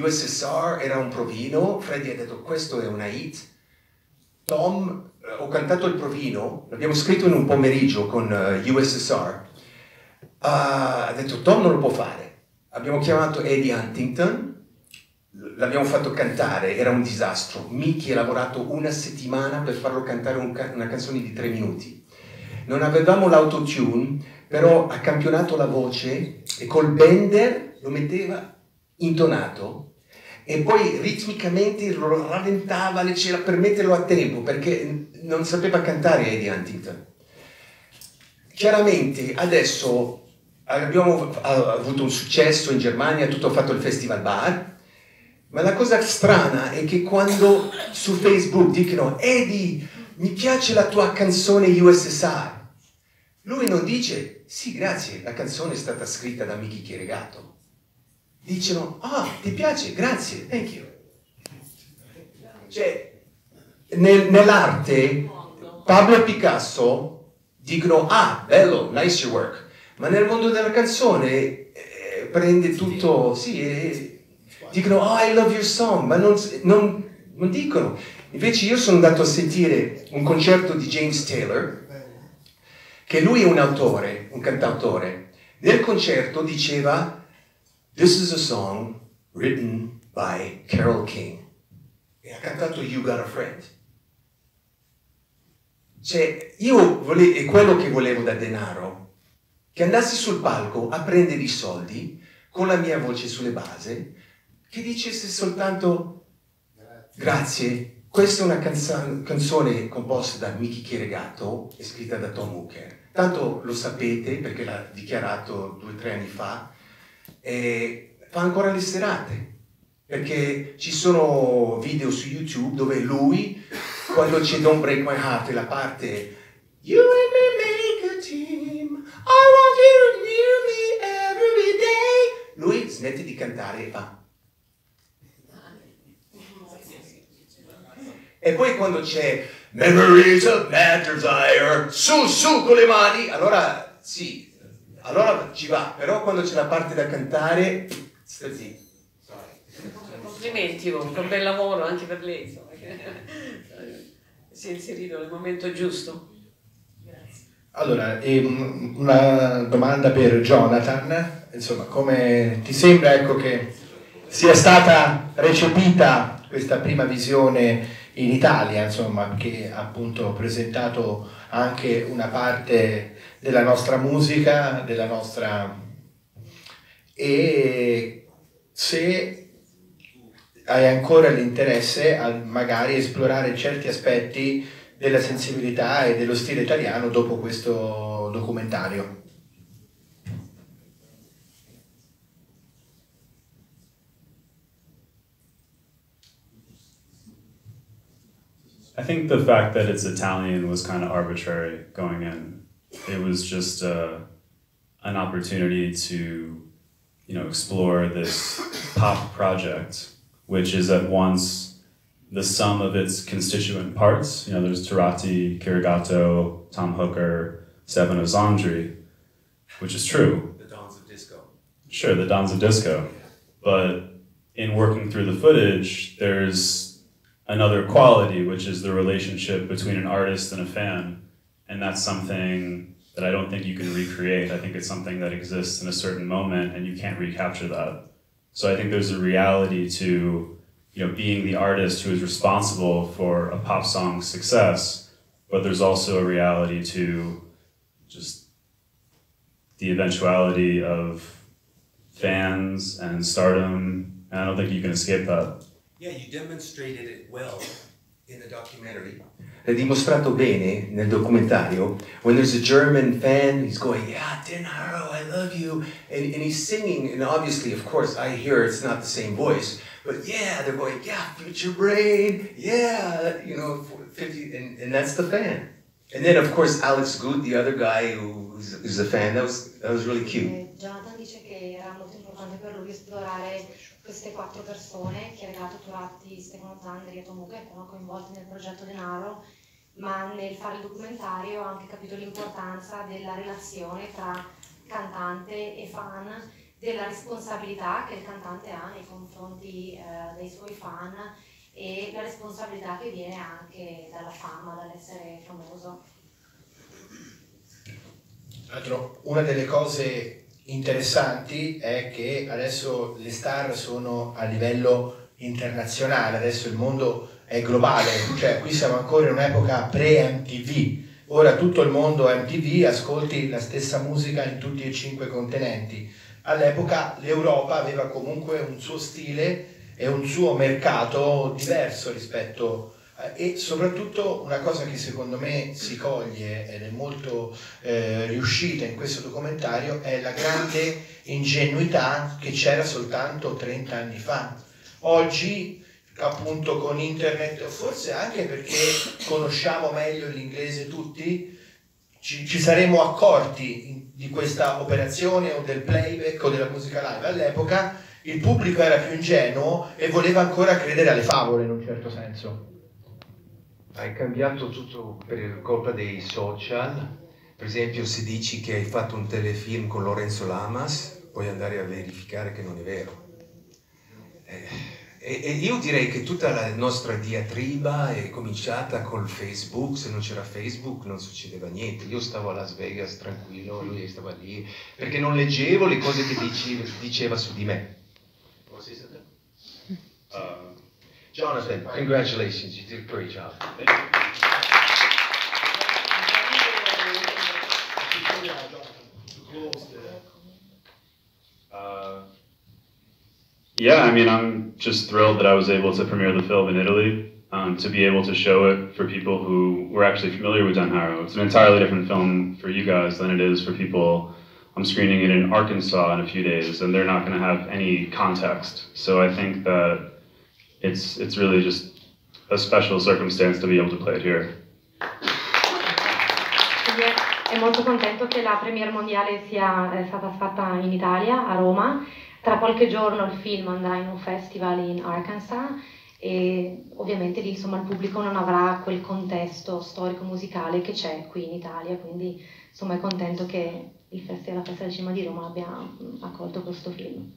USSR era un provino, Freddy ha detto questo è una hit, Tom, eh, ho cantato il provino, l'abbiamo scritto in un pomeriggio con uh, USSR, uh, ha detto Tom non lo può fare, abbiamo chiamato Eddie Huntington, l'abbiamo fatto cantare, era un disastro, Mickey ha lavorato una settimana per farlo cantare un ca- una canzone di tre minuti, non avevamo l'autotune, però ha campionato la voce e col bender lo metteva intonato e poi ritmicamente lo rallentava, le c'era per metterlo a tempo perché non sapeva cantare Eddie Huntington. Chiaramente adesso abbiamo avuto un successo in Germania, tutto fatto il festival bar, ma la cosa strana è che quando su Facebook dicono Eddie, mi piace la tua canzone USSR, lui non dice sì, grazie, la canzone è stata scritta da Michi Chieregato dicono, ah, ti piace, grazie, thank you. Cioè, nel, nell'arte, Pablo e Picasso dicono, ah, bello, nice your work, ma nel mondo della canzone eh, prende tutto, sì, eh, dicono, oh, I love your song, ma non, non, non dicono. Invece io sono andato a sentire un concerto di James Taylor, che lui è un autore, un cantautore. Nel concerto diceva, This is a song written by Carol King. E ha cantato You Got a Friend. Cioè, io volevo, è quello che volevo da denaro, che andassi sul palco a prendere i soldi con la mia voce sulle basi, che dicesse soltanto grazie. Questa è una canzone, canzone composta da Mickey Chieregato e scritta da Tom Hooker. Tanto lo sapete perché l'ha dichiarato due o tre anni fa, e fa ancora le serate perché ci sono video su YouTube dove lui quando c'è Don't Break My Heart la parte You and me make a team. I want you near me every day. Lui smette di cantare e fa. E poi quando c'è Memories of Bad Desire su su con le mani allora sì allora ci va, però quando c'è la parte da cantare, sta zitto. Complimenti, un bel lavoro anche per lei. Insomma. Si è inserito nel momento giusto. Allora, ehm, una domanda per Jonathan, insomma, come ti sembra ecco, che sia stata recepita questa prima visione in Italia, insomma, che ha appunto presentato anche una parte della nostra musica, della nostra... e se hai ancora l'interesse a magari esplorare certi aspetti della sensibilità e dello stile italiano dopo questo documentario. I think the fact that it's Italian was kind of arbitrary going in. It was just uh, an opportunity to, you know, explore this pop project, which is at once the sum of its constituent parts. You know, there's Tarati, Kirigato, Tom Hooker, Seven of Zandri, which is true. The Dons of Disco. Sure, the Dons of Disco. But in working through the footage, there's another quality, which is the relationship between an artist and a fan. And that's something that I don't think you can recreate. I think it's something that exists in a certain moment and you can't recapture that. So I think there's a reality to you know, being the artist who is responsible for a pop song's success, but there's also a reality to just the eventuality of fans and stardom, and I don't think you can escape that. Yeah, you demonstrated it well in the documentary. L'hai dimostrato bene nel documentario. When there's a German fan, he's going, yeah, Den Haro, I love you. And, and he's singing, and obviously, of course, I hear it's not the same voice. But yeah, they're going, yeah, Future Brain, yeah, you know, 50, and, and that's the fan. And then, of course, Alex Good, the other guy who's, who's a fan, that was, that was really cute. Eh, Jonathan dice che era molto importante per lui esplorare queste quattro persone, che Regato Turatti, Stefano Zandri e Tomuca, erano coinvolti nel progetto Denaro, ma nel fare il documentario ho anche capito l'importanza della relazione tra cantante e fan della responsabilità che il cantante ha nei confronti eh, dei suoi fan e la responsabilità che viene anche dalla fama, dall'essere famoso. Una delle cose interessanti è che adesso le star sono a livello internazionale, adesso il mondo è globale, cioè qui siamo ancora in un'epoca pre-MTV, ora tutto il mondo MTV ascolti la stessa musica in tutti e cinque continenti. All'epoca l'Europa aveva comunque un suo stile e un suo mercato diverso rispetto e soprattutto una cosa che secondo me si coglie ed è molto eh, riuscita in questo documentario è la grande ingenuità che c'era soltanto 30 anni fa. Oggi appunto con internet, forse anche perché conosciamo meglio l'inglese tutti, ci, ci saremmo accorti di questa operazione o del playback o della musica live. All'epoca il pubblico era più ingenuo e voleva ancora credere alle favole in un certo senso. Hai cambiato tutto per colpa dei social. Per esempio, se dici che hai fatto un telefilm con Lorenzo Lamas, puoi andare a verificare che non è vero. Eh, e, io direi che tutta la nostra diatriba è cominciata col Facebook. Se non c'era Facebook non succedeva niente. Io stavo a Las Vegas tranquillo, lui stava lì, perché non leggevo le cose che diceva su di me. Jonathan, congratulations, you did a great job. Yeah, I mean, I'm just thrilled that I was able to premiere the film in Italy, um, to be able to show it for people who were actually familiar with Dan Harrow. It's an entirely different film for you guys than it is for people. I'm screening it in Arkansas in a few days, and they're not going to have any context. So I think that it's it's really just a special circumstance to be able to play it here. È molto contento che la premiere mondiale sia stata fatta in Italia, a Roma. Tra qualche giorno il film andrà in un festival in Arkansas e ovviamente lì insomma il pubblico non avrà quel contesto storico-musicale che c'è qui in Italia, quindi insomma è contento che il festival, la Festa del Cinema di Roma abbia accolto questo film.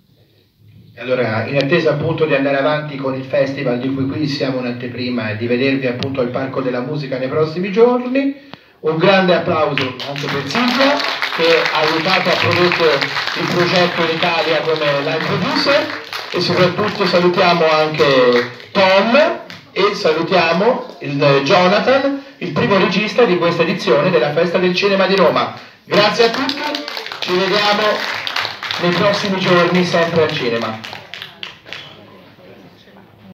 Allora, in attesa appunto di andare avanti con il festival di cui qui siamo un'anteprima e di vedervi appunto al Parco della Musica nei prossimi giorni, un grande applauso anche per Silvia che ha aiutato a produrre il progetto in Italia come live producer e soprattutto salutiamo anche Tom e salutiamo il Jonathan, il primo regista di questa edizione della Festa del Cinema di Roma. Grazie a tutti, ci vediamo nei prossimi giorni sempre al cinema.